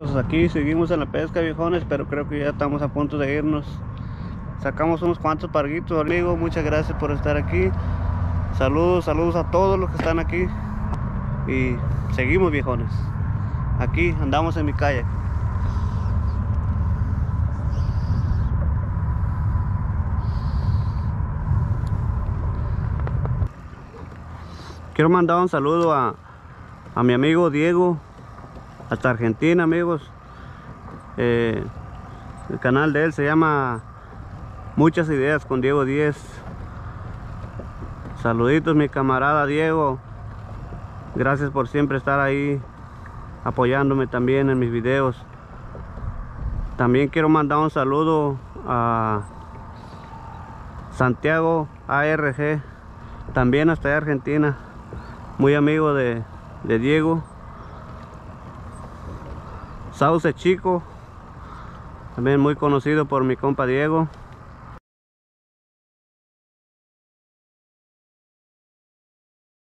Pues aquí seguimos en la pesca viejones, pero creo que ya estamos a punto de irnos. Sacamos unos cuantos parguitos, amigo. Muchas gracias por estar aquí. Saludos, saludos a todos los que están aquí. Y seguimos viejones. Aquí andamos en mi kayak. Quiero mandar un saludo a, a mi amigo Diego hasta Argentina amigos. Eh, el canal de él se llama muchas ideas con Diego 10 saluditos mi camarada Diego. Gracias por siempre estar ahí apoyándome también en mis videos. También quiero mandar un saludo a Santiago ARG también hasta Argentina. Muy amigo de, de Diego Sauce Chico, también muy conocido por mi compa Diego.